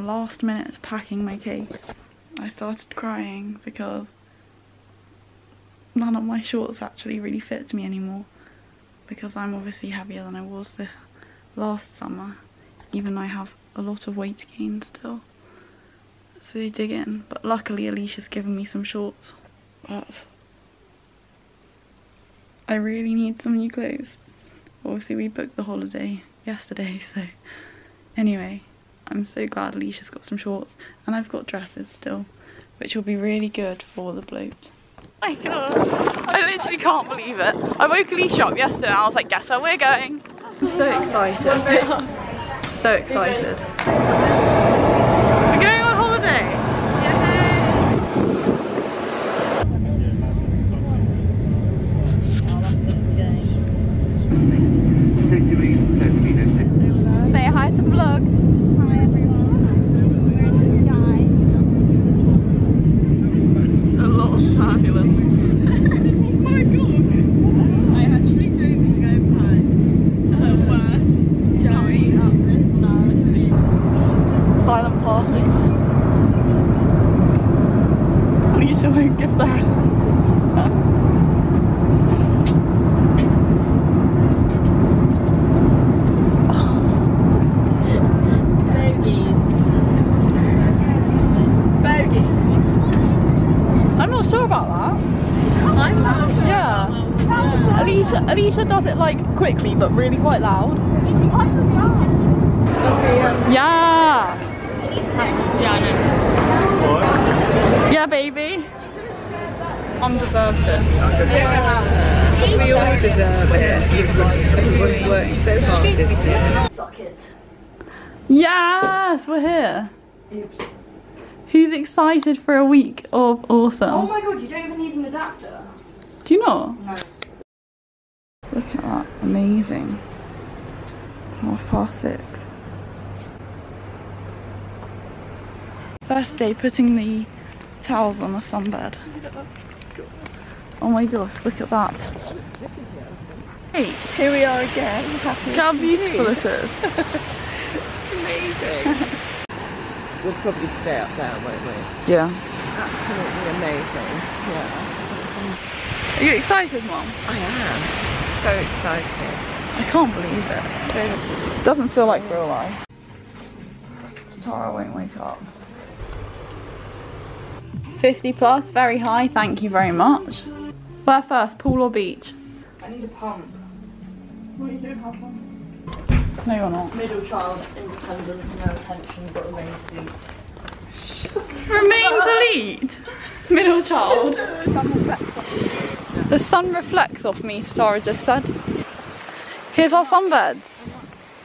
last minute packing my case, I started crying because none of my shorts actually really fit me anymore. Because I'm obviously heavier than I was this last summer even though I have a lot of weight gain still. So dig in. But luckily Alicia's given me some shorts. But I really need some new clothes. Obviously we booked the holiday yesterday so anyway I'm so glad Alicia's got some shorts and I've got dresses still which will be really good for the bloat my god, I literally can't believe it. I woke Alicia up yesterday and I was like, guess where we're going? I'm so excited. so excited. We're going on holiday. Say hi to vlog. Hi everyone. We're in the sky. A lot of turbulence. oh my god. I actually don't think I've had a worse journey up this marathon. Silent party. Alicia won't give that. Bogies. Bogies. I'm not sure about that. I'm not sure. Yeah. Alicia, Alicia does it like quickly but really quite loud. Yeah. Yeah, I know. Yeah, baby. Undeserved it. We all deserve it. Everyone's worked so hard this. Suck it. Yes, we're here. Who's excited for a week of awesome? Oh my god, you don't even need an adapter. Do you not? No. Look at that. Amazing. Half past six. First day putting the towels on the sunbed. Oh my gosh, look at that. Hey, Here we are again. Happy look how beautiful this is. amazing. we'll probably stay up there, won't we? Yeah. Absolutely amazing. Yeah. Are you excited, Mom? I am. So excited. I can't believe it. So Doesn't feel like real life. Tara won't wake up. 50 plus, very high, thank you very much. Where first, pool or beach? I need a pump. Well, you don't have one. No, you're not. Middle child, independent, no attention, but remains elite. Remains elite. Middle child. The sun reflects off me, Tara just said. Here's our sunbeds.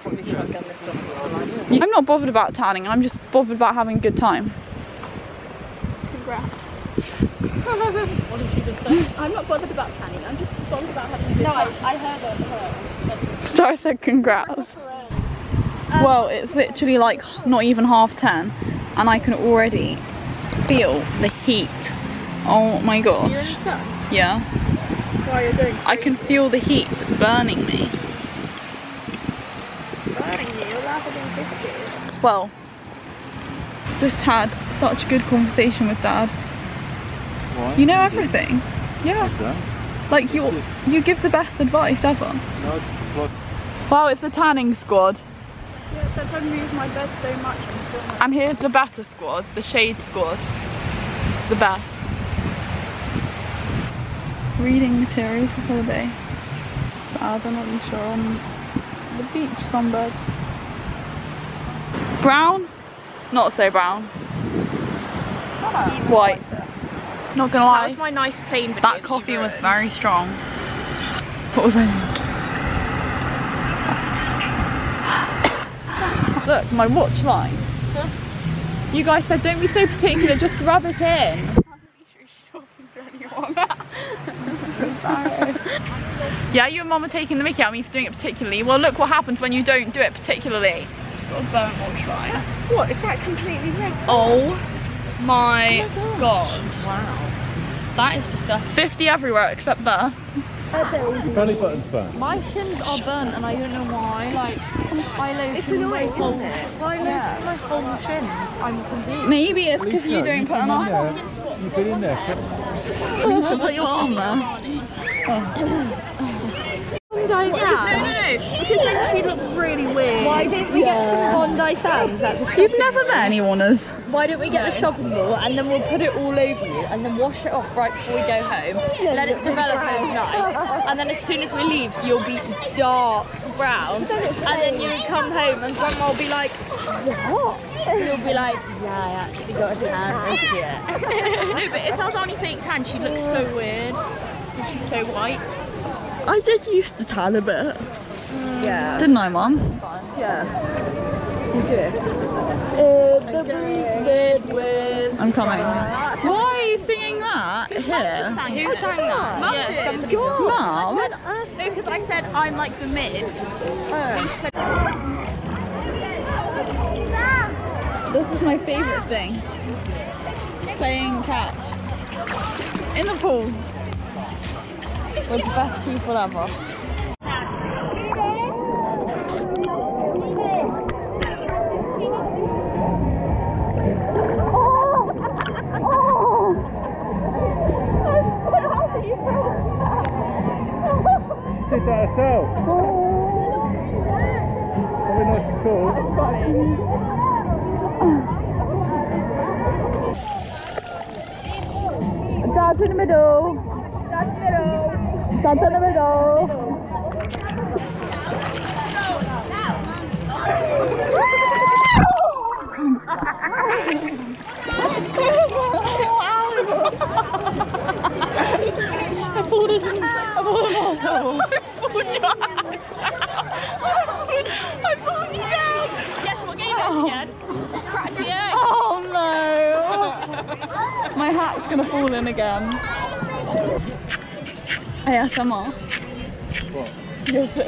Probably should have done this one. I'm not bothered about tanning, I'm just bothered about having a good time. Congrats. what did you just say? I'm not bothered about tanning, I'm just bothered about having a good time. No, I heard her. Star said congrats. Well, it's literally like not even half ten, and I can already feel the heat. Oh my god. You're in the sun? Yeah. Why are you doing? I can feel the heat burning me. Burning you, you're laughing in 50. Well, just had such a good conversation with Dad. Why? You know everything. Yeah. Like you, you give the best advice ever. No. Wow, it's the tanning squad. Yes, I've only used my bed so much and still not. Here's the better squad, the shade squad. The best. Reading material for holiday. Bad and sure on the beach sunbed. Brown? Not so brown. White. Not gonna lie. That lie, was my nice plain video that coffee was very strong. What was I? Look, my watch line. You guys said don't be so particular, just rub it in. yeah, you and mum are taking the mickey out of me for doing it particularly. Well, look what happens when you don't do it particularly. Got a burnt watch line. What? Is that completely red? Oh my oh god. Wow. That is disgusting. 50 everywhere except there. Belly button's back. My shins are burnt and I don't know why. Like, I low my annoying, isn't it? Yeah. my whole shins. I'm confused. Maybe it's because you don't put them on. Yeah, you've been in there. Lisa, put your arm there. Bondi Sands. No, no, no. Because then she looked really weird. Why didn't we get some Bondi Sands at the You've never met anyone as. Why don't we get the shopping mall and then we'll put it all over you and then wash it off right before we go home, let it develop overnight, and then as soon as we leave, you'll be dark brown, and then you come home and grandma will be like, what? You'll be like, yeah, I actually got a tan this year. no, but if I was only fake tan, she'd look so weird. because She's so white. I did used to tan a bit. Yeah. Didn't I, Mum? Yeah. You do. In the bed with I'm coming. Why are you singing that here? Who sang that? Mum yeah, Oh somebody Mum? Uh, no, because I said I'm like the mid. This is my favourite thing. Playing catch. In the pool. With the best people ever.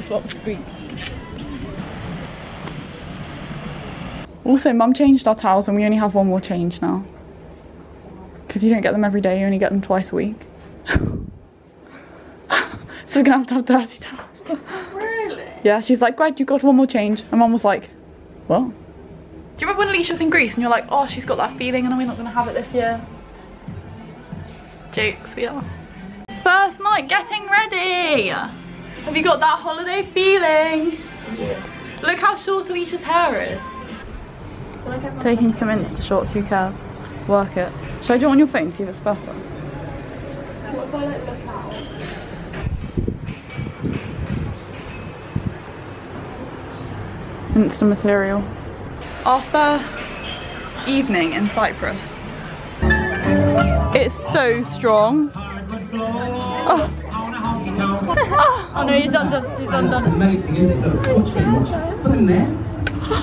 What? Your flip flop squeaks. Also, Mum changed our towels and we only have one more change now. Because you don't get them every day, you only get them twice a week. so we're gonna have to have dirty towels. Really? Yeah, she's like, Greg, you got one more change. And Mum was like, well. Do you remember when Alicia was in Greece and you're like, oh, she's got that feeling and we're not gonna have it this year? Jokes, we are. First night getting ready! Have you got that holiday feeling? Look how short Alicia's hair is. Taking some Insta shots, who cares? Work it. Should I do it on your phone, see if it's better? Insta material. Our first evening in Cyprus. It's so strong. Oh. Oh no, he's undone. He's undone. Amazing, isn't it? Look, watch me, watch. Put them there.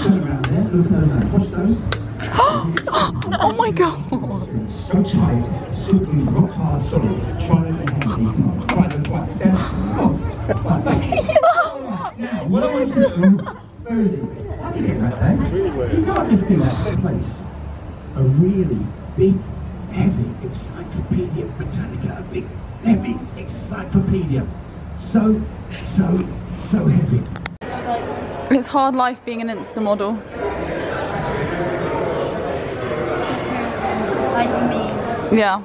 Turn around there. Look at those. there. Watch those. oh my god. So tight, super rock hard, solid. Try them again. Come on. Right, then, right. Stand. Come on. Thank you. Now, what I want you to do, very. How do you get that, eh? You can't just do that someplace. A really big, heavy Encyclopedia Britannica. A big, heavy encyclopedia. So, so, so heavy. It's hard life being an Insta model. Like me. Yeah.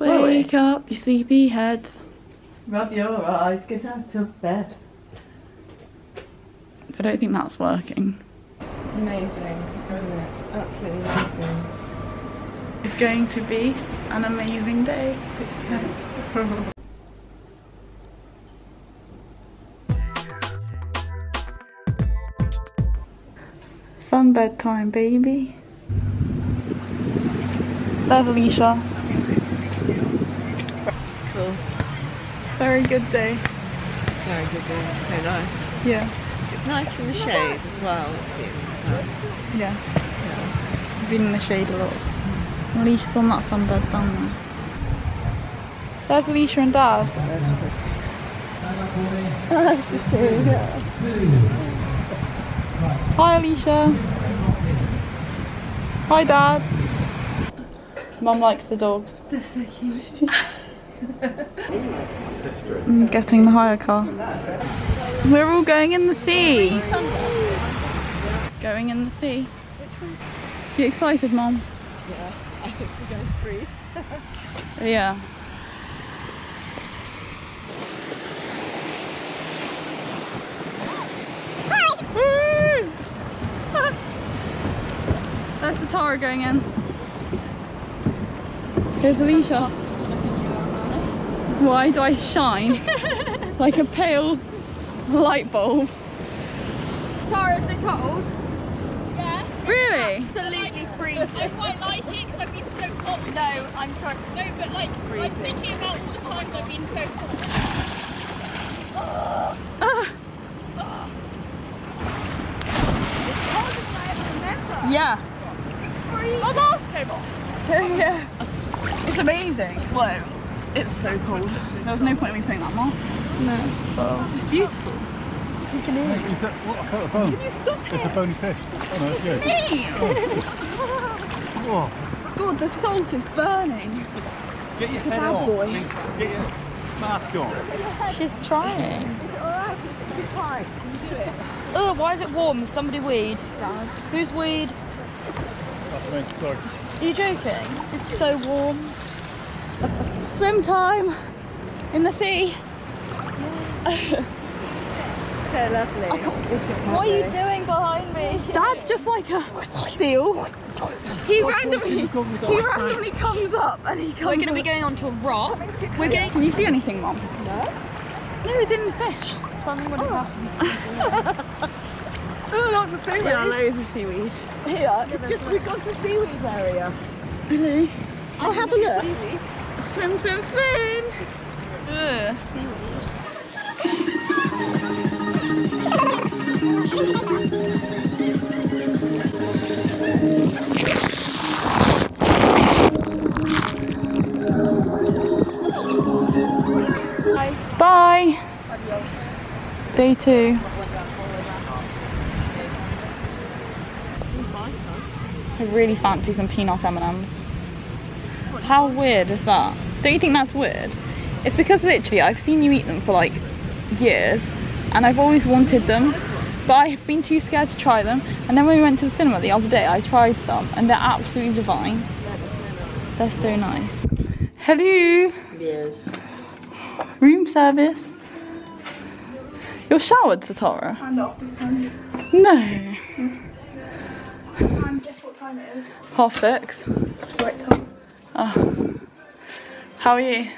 Wake up, you sleepy heads. Rub your eyes, get out of bed. I don't think that's working. It's amazing, isn't it? Absolutely amazing. It's going to be an amazing day. Sunbed time, baby. There's Alicia. Cool. Very good day. Very good day. So nice. Yeah, It's nice in the shade as well. It's, uh, yeah. Been in the shade a lot. Alicia's on that sunbed down there. There's Alicia and Dad. Hi Alicia. Hi Dad. Mum likes the dogs. They're so cute. I'm getting the hire car. We're all going in the sea. going in the sea. You excited, Mom? Yeah, we're going to freeze. Yeah. That's the tower going in. Here's Alicia. Why do I shine like a pale light bulb? Tara, is it cold? Yeah. Really? Absolutely freezing. I quite like it because I've been so hot. No, I'm sorry. No, but like, I'm freezing. thinking about all the times I've been so hot. Ah, Yeah. My mask came off. yeah. It's amazing. Whoa. It's so cold. There was no point in me putting that mask on. No. It's beautiful. Is that, what, I caught a bone. Can you stop It's a it? bony fish. Oh no, it's good. Me! Oh, God, the salt is burning. get your head bad on. boy. Get your mask on. She's trying. Is it alright? Is it too tight? Can you do it? Oh, why is it warm? Somebody weed. Who's weed? That's me, sorry. Are you joking? It's so warm. Swim time in the sea. So lovely. What are you doing behind me? Dad's just like a seal. He randomly, he randomly comes up and he comes We're going to be going onto a rock. We're going. Can you see anything, Mom? No. No, it's in the fish. Something would have oh. happened. Oh, lots of seaweed. Yeah, loads of seaweed. Here, it's just we've got to the seaweed area. Really? I'll have a look. Swim, swim, swim. Ugh. Bye. Day two. I really fancy some peanut M&Ms. How weird is that? Don't you think that's weird? It's because literally I've seen you eat them for like years and I've always wanted them but I've been too scared to try them and then when we went to the cinema the other day I tried some and they're absolutely divine. They're so nice. Hello. Yes. Room service. You're showered, Satara? And off this time. No. And guess what time it is? Half six. It's break time. Oh. How are you?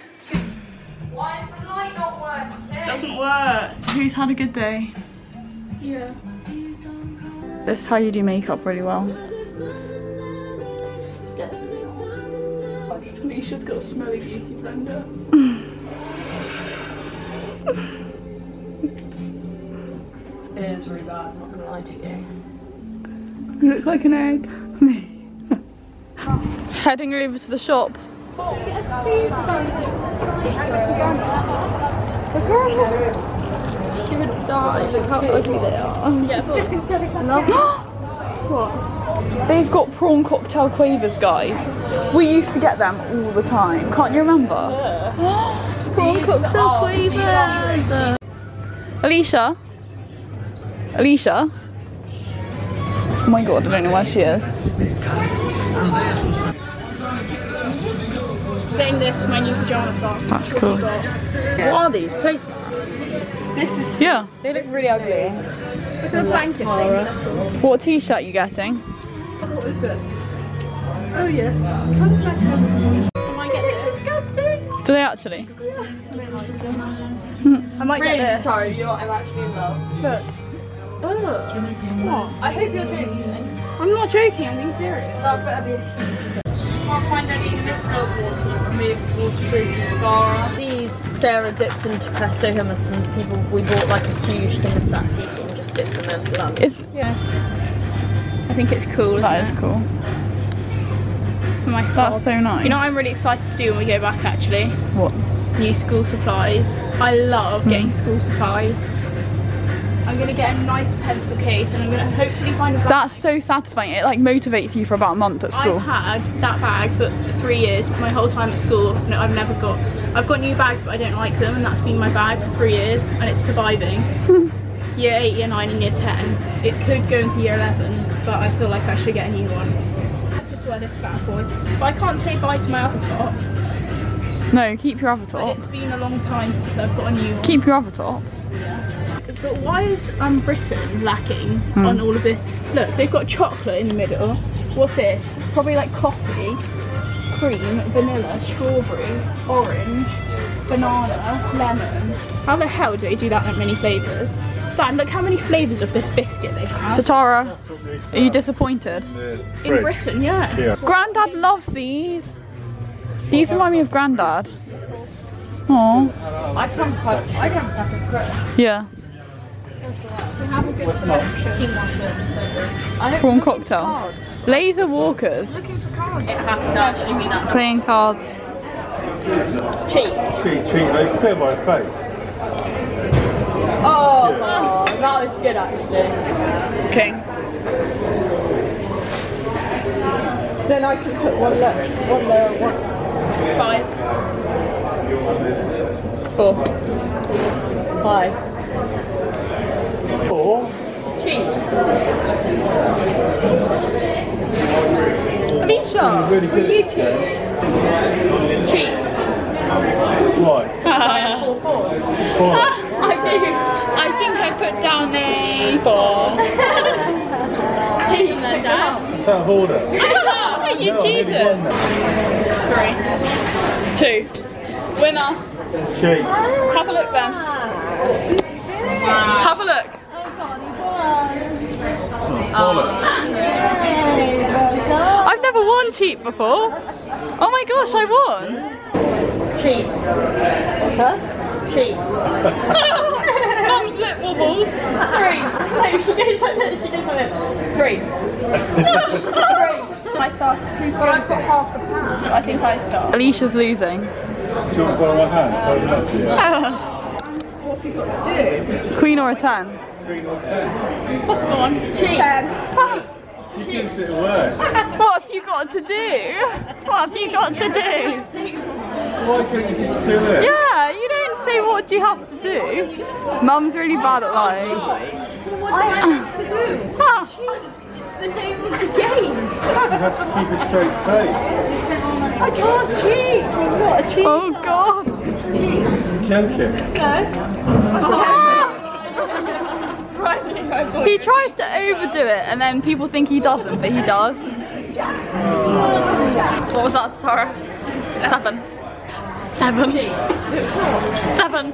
Doesn't work. Who's had a good day? Yeah. This is how you do makeup really well. Alicia's got a smelly beauty blender. It is really bad, I'm not gonna lie to you. You look like an egg. Heading over to the shop. Oh, She would die. Look how ugly they are. what? They've got prawn cocktail quavers, guys. We used to get them all the time. Can't you remember? prawn cocktail quavers. Alicia. Alicia. Oh my god, I don't know where she is. Getting this my new pajamas box. That's cool. What are these? Place This is Yeah. They look really ugly. it's a blanket thing. What t-shirt you getting? What is this? Oh yes. Kind of like I might get this. Disgusting. Do they actually? I might get this. sorry, you know what? I'm actually in love. Look. What? I hope you're joking. I'm not joking, I'm being serious. That better be can't find any micellar water that removes waterproof mascara. These Sarah dipped into pesto hummus and people we bought like a huge thing of tzatziki and just dipped them in for lunch. It's, I think it's cool. that isn't is cool. it? For my That's so nice. You know what I'm really excited to do when we go back actually? what? New school supplies. I love getting hmm. school supplies. I'm gonna get a nice pencil case and I'm gonna hopefully find a bag. That's so satisfying. It like motivates you for about a month at school. I've had that bag for three years, my whole time at school. No, I've never got. I've got new bags, but I don't like them, and that's been my bag for three years, and it's surviving. year 8, year 9 and year 10. It could go into year 11, but I feel like I should get a new one. I could wear this bad boy, but I can't say bye to my other top. No, keep your other But it's been a long time since I've got a new one. Keep your other top. But why is um, Britain lacking Hmm. on all of this? Look, they've got chocolate in the middle. What's this? Probably like coffee, cream, vanilla, strawberry, orange, banana, lemon. How the hell do they do that many flavours? Dan, look how many flavours of this biscuit they have. So Tara, are you disappointed? in Britain, yeah. Yeah. Grandad loves these. These remind me of Grandad. Aww. I can't pack, I can't pack a crap. Yeah. We have a good selection. Prawn cocktail. Laser walkers. It has to actually be that Playing cards. Cheat. Cheat, cheat. You can tell by her face. Oh, that was good actually. King. Then I can put one left, one layer, one. Five. Four. Five. Or Cheap. Alicia, really good. you cheap? Cheap. Why? Four four. Four. I do. I think I put down a four. Cheating there, Dad. It's out of order. I think you No, I nearly cheated. won. Two. Winner. Cheat. Have a look then. Have a look. Bollocks. I've never won cheap before. Oh my gosh, I won. Cheap. Huh? Cheap. Mum's lip wobbles. Three. No, she goes like this. She goes like this. Three. Three. I started. Who's going I've got half the pound. I think I start. Alicia's losing. Do you want to borrow my hand? Hold it up to you. What have you got to do? Queen or a ten? Three or ten. Go on. Cheap. She gives it away. What have you got to do? What have you got to do? Why can't you just do it? Yeah, you don't say what do you have to do. Mum's really bad at lying. What do I have to do? Ah, It's the name of the game. You have to keep a straight face. I can't cheat. I'm not a cheat. oh god. You're joking. He tries to overdo it and then people think he doesn't, but he does. What was that, Tara? Seven. Seven. Seven.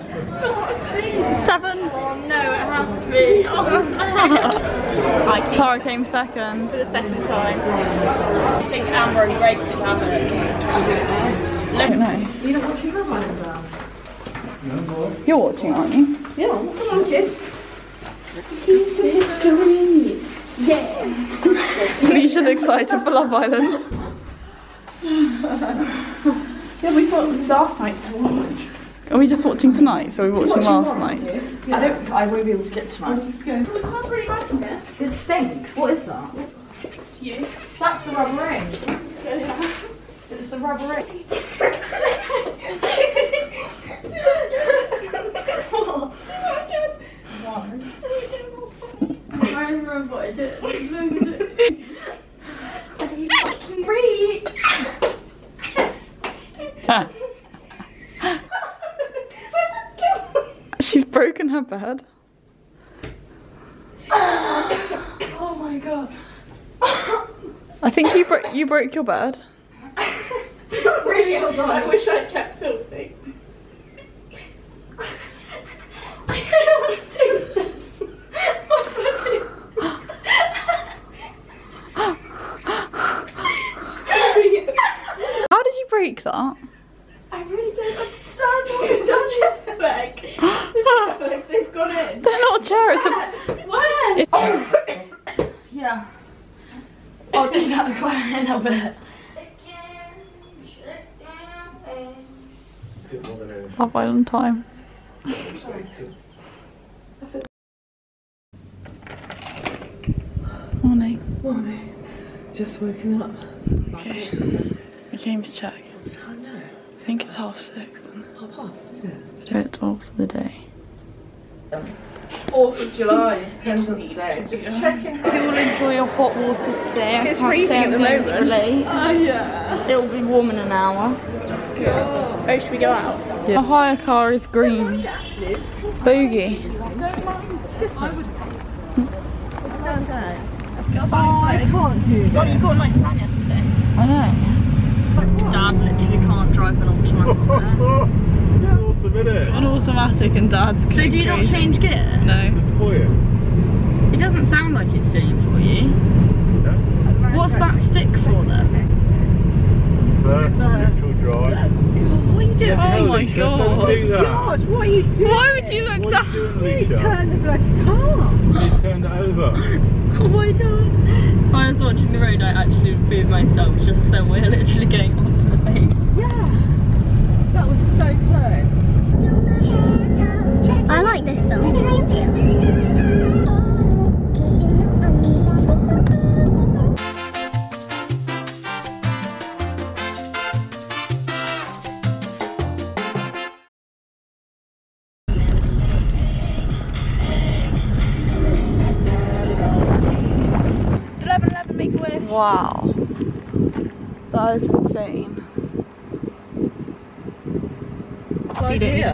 Seven. Oh no, it has to be. Oh. Came Tara came second. for the second time. I think Amber and Greg could have it. I don't know. You don't watch your mum You're watching, aren't you? Yeah, come on, kids. Keys to history. Yeah. Alicia's excited for Love Island. Yeah, we thought last night's to watch. Are we just watching tonight? So we're watching last night. I don't. I won't be able to get tonight. It smells really nice in here. It stinks. What is that? You. That's the rubber ring. It's the rubber ring. I remember what I did. Look at it. She's bed. Oh my god. I think you broke you broke your bed. really, I was like, I wish I'd kept filming. I don't know what to do. What do I do? How did you break that? I really don't understand what you've done, Jetlag. It's the Jetlags, they've gone in. They're not chairs. Where? Yeah. I'll do that quite in a bit. Love Island time. Morning. Morning. Just waking up. Okay. We came to check. What's time now? I think it's half six. Half past, is it? we do it all for the day. Um, 4th of July, Independence Day. Just checking. You'll enjoy your hot water today. I It's can't freezing say at I'm the going to moment. relate. Oh, yeah. It'll be warm in an hour. Oh, should we go out? The hire car is green. Bogey. Oh, I can't do that. You got a nice tan yesterday. I know. Dad literally can't drive an automatic. It's awesome, isn't it? An automatic and dad's so do you not change gear? No. It's for you. It doesn't sound like it's doing it for you. Yeah. What's that stick for then? First, neutral drive. What are you doing? Oh my Don't god. do that. God, what are you doing? Why would you look What are down? you doing, Alicia? Turn the bloody car. You turned it over. Oh my god. I was watching the road, I actually booed myself just then. We're literally getting onto the pavement. Yeah. That was so close. I like this song. That is insane.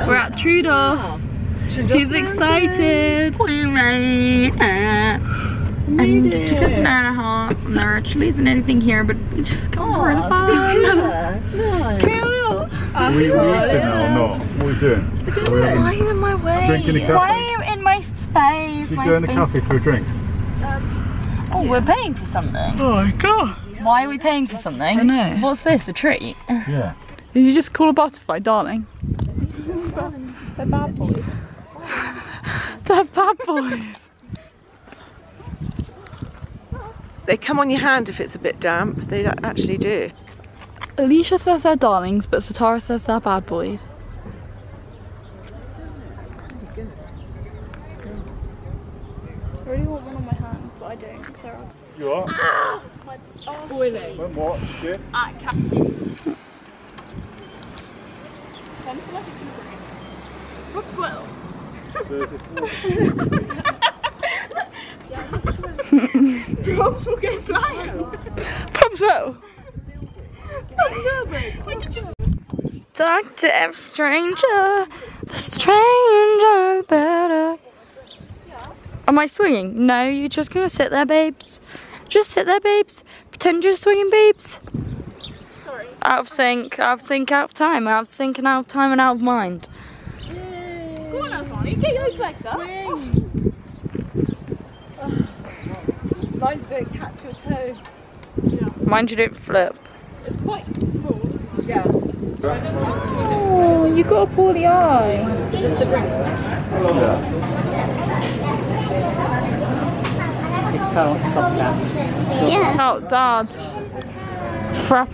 We're at Troodos. He's excited. And it took us an hour and a half, and there actually isn't anything here, but we just come oh, for the fun. Are we, we eating now or not? What are we doing? Why are you in my way? Drinking a cafe? Why are you in my space? should we my go in the space? cafe for a drink? Oh, we're paying for something. Oh my god. Why are we paying for something? I know. What's this? A treat? Yeah. Did you just call a butterfly darling? They're bad boys. They're bad boys. They come on your hand if it's a bit damp. They actually do. Alicia says they're darlings, but Satara says they're bad boys. I really want one on my hand, but I don't. So You are? Ah! Boiling. When what? Brooks will. There's this water. Will go flying. Perhaps so. Talk to every stranger, the stranger better. Am I swinging? No, you're just gonna sit there, babes. Just sit there, babes. Pretend you're swinging, babes. Sorry. Out of sync, out of sync, out of time, out of sync, and out of time, and out of mind. Go on, Alfani. Get those legs up. Mine don't catch your toe. Mind you don't flip. It's quite small. Yeah. Oh, you got a poorly eye. Yeah. Out oh, dad's frappe.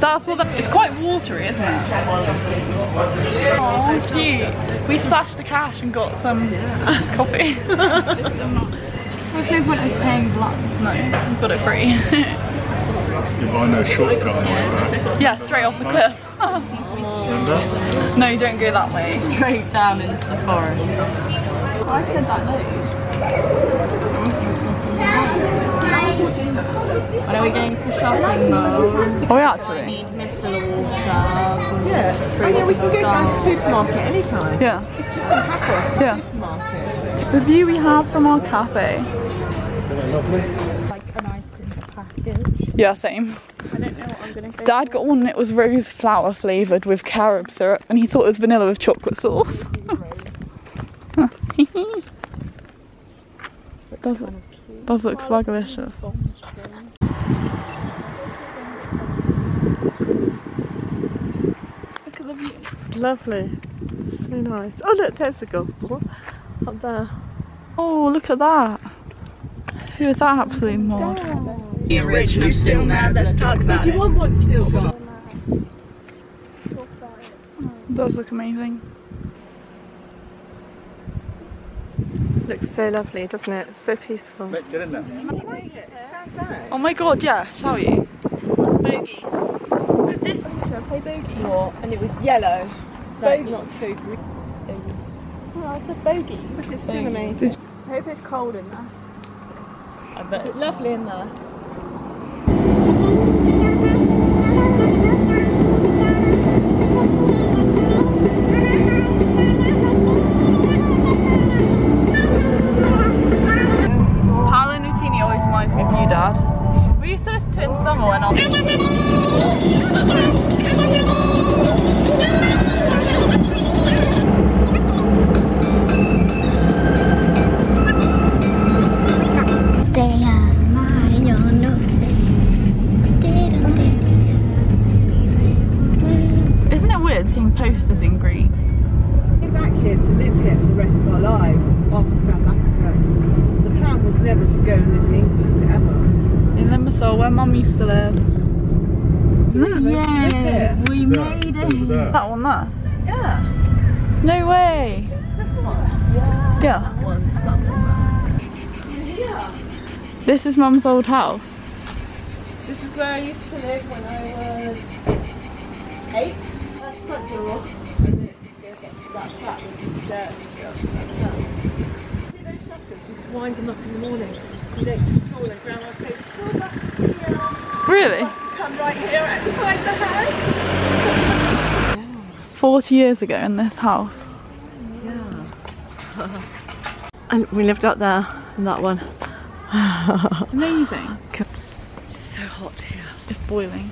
That's what that, it's quite watery, isn't it? Oh, cute. We splashed the cash and got some coffee. There's no point in us paying black. no, we got it free. You buy no shortcut like that. yeah, straight off the cliff. Remember? no, you don't go that way. Straight down into the forest. I said that no. When are we going to shopping mode? Oh, we I actually? need micellar water. Yeah. Oh yeah, we can go down to the supermarket anytime. Yeah, It's just in Paphos, yeah. supermarket. The view we have from our cafe. Like an ice cream package. Yeah, same. I don't know what I'm gonna go. Dad got one and it was rose flower flavoured with carob syrup and he thought it was vanilla with chocolate sauce. does, does look swagalicious. Look at the view. It's lovely. So nice. Oh look, there's the golf ball up there. Oh, look at that. Who is that absolute mod? The original still there. Let's talk about it. want one still does look amazing. Looks so lovely, doesn't it? It's so peaceful. Mate, get in there. Oh my god, yeah, shall you? Bogey. This Should I play bogey? And it was yellow. Like not so green. Oh, House of Bogey. Which is still amazing. I hope it's cold in there. I bet It's lovely in there. The plan was never to go and live in England ever. In Limassol, where Mum used to live. Yeah, we made it. That one there? Yeah. No way. This one. Yeah. Yeah. That one's that one there. This is Mum's old house. This is where I used to live when I was eight. That's the front door. And it goes up to that flat. There's some wind them up in the morning. We went to school and Grandma would say, school bus is here. Really? Bus come right here outside the house. 40 years ago in this house. And we lived up there in that one. Amazing. It's so hot here. It's boiling.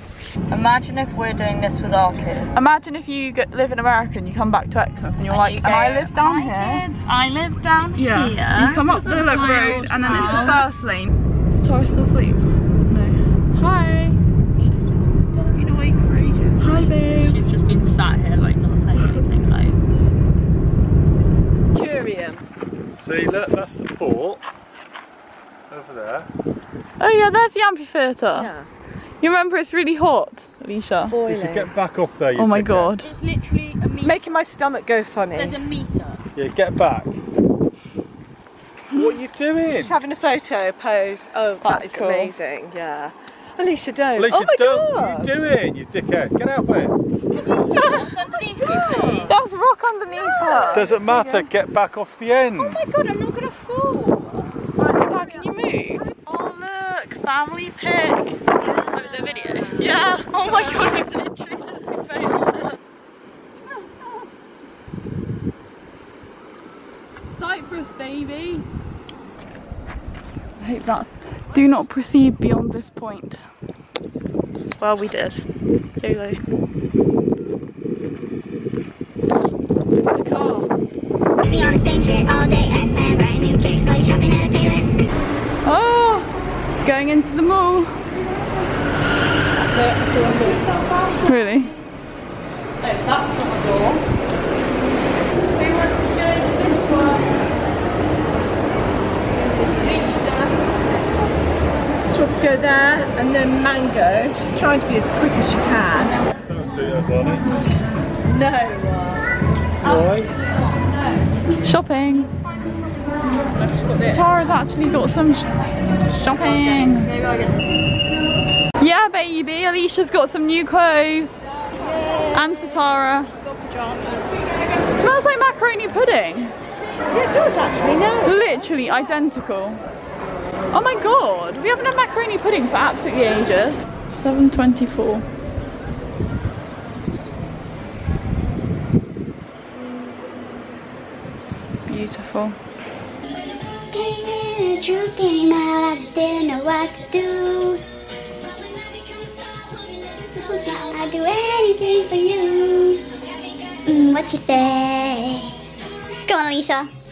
Imagine if we're doing this with our kids. Imagine if you get, live in America and you come back to Exmouth and you're like, you and I live down "Hi, here. Kids, I live down Yeah. here. You come up the This is Lilac my Road and then it's the first lane. Is Tara still asleep? No. Hi. She's just Been awake for ages. Hi babe. She's just been sat here like not saying anything like. Curium. See, look, that's the port. Over there. Oh yeah, there's the amphitheatre. Yeah. You remember it's really hot, Alicia? You should get back off there, you Oh my dickhead. god. It's literally a meter. Making my stomach go funny. There's a meter. Yeah, get back. what are you doing? Just having a photo pose. Oh, that That's is cool. amazing. Yeah. Alicia, don't. Alicia, oh my don't. god. What are you doing, you dickhead? Get out of it. What's underneath you, please? There's rock underneath her. Doesn't matter, get back off the end. Oh my god, I'm not gonna fall. Dad, can you move? Oh look, family pic. Oh, was a video? Yeah. Oh my god, we've literally just been posting. Cyprus, baby. I hope that. Do not proceed beyond this point. Well, we did. YOLO. The car. Be on the same shit all day. I spend brand new kicks while shopping at Payless. Oh, going into the mall. Really? Oh, that's not a door. Who wants to go to this one? Alicia does. She wants to go there and then mango. She's trying to be as quick as she can. Don't see us on it. No. Why? Shopping. Tara's actually got some sh shopping. Maybe I'll get Yeah, baby. Alicia's got some new clothes. And Satara. Smells like macaroni pudding. Yeah, it does actually no. Literally identical. Oh my god, we haven't had macaroni pudding for absolutely ages. 7.24. Beautiful. Came in, the truth came out. I just didn't know what to do. I'd do anything for you. Mm, what you say? Go on, Alicia.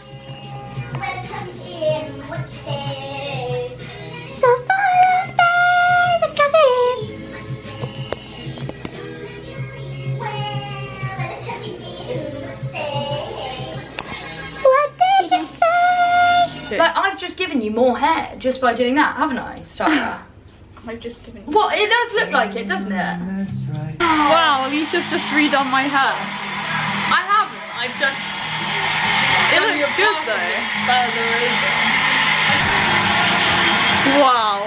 Say? Like, I've just given you more hair just by doing that, haven't I, Sarah? I've just given you... what? It does look like it, doesn't it? Wow, Alicia's just redone my hair. I haven't. I've just. It looks good though. Wow.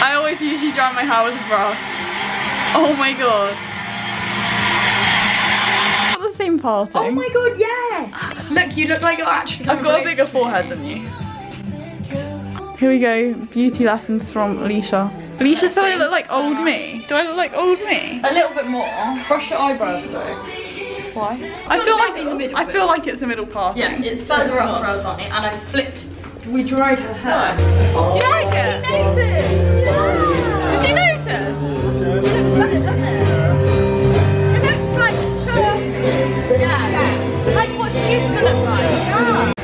I always usually dry my hair with a brush. Oh my god. The same parting. Oh my god, yeah! Look, you look like you're actually I've got a bigger forehead than you. Here we go, beauty lessons from Alicia. Alicia, do I look like old me? Do I look like old me? A little bit more. Brush your eyebrows though. Why? I feel like in the middle I bit. feel like it's a middle part. Yeah, it's further up for us, aren't it? And I flipped. We dried her hair. You like it? Did you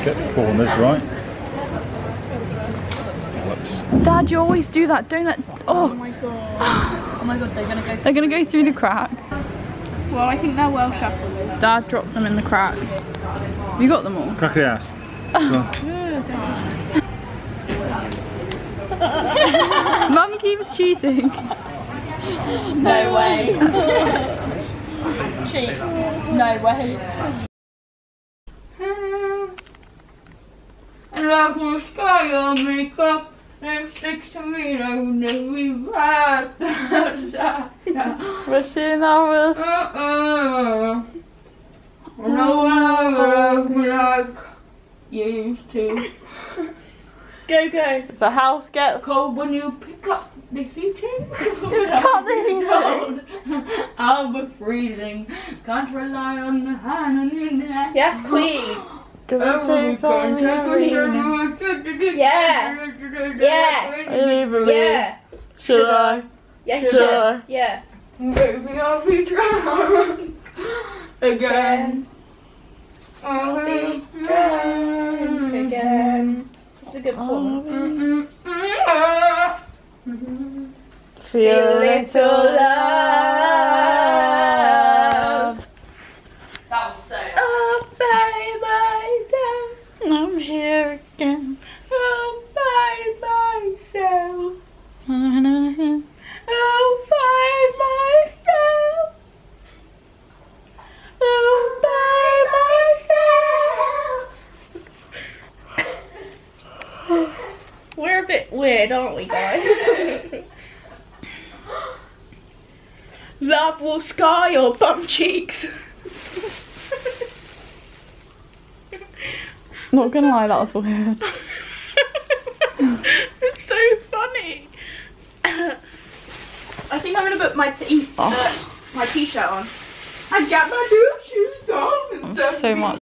Get the corners right. Dad, you always do that. Don't let. Oh. oh, my god Oh my god, they're gonna go. they're gonna go through the crack. Well, I think they're well shuffled. Dad dropped them in the crack. You got them all. crack the ass. Mum keeps cheating. No way. Cheat. No way. And like on sky on makeup, lipsticks to me like never be back outside. Wishing I was. Uh-uh. No one ever loved me like you used to. Go, go. The house gets. Cold when you pick up the heating. it's cut the heating. I'll be freezing. Can't rely on the hand on your neck. Yes, queen. Every can take a Yeah. Yeah. Yeah. Should I? Yeah, Should sure. I? Yeah. Maybe I'll be drunk again. I'll be drunk Again. It's a good performance. Feel little love. That was so. Again. Oh, by oh, myself. Oh, by myself. Oh, by myself. We're a bit weird, aren't we, guys? Love will scar your bum cheeks. Not gonna lie, that was weird. it's so funny. I think I'm gonna put my t- uh, my t-shirt on. I got my new shoes on and stuff. So much.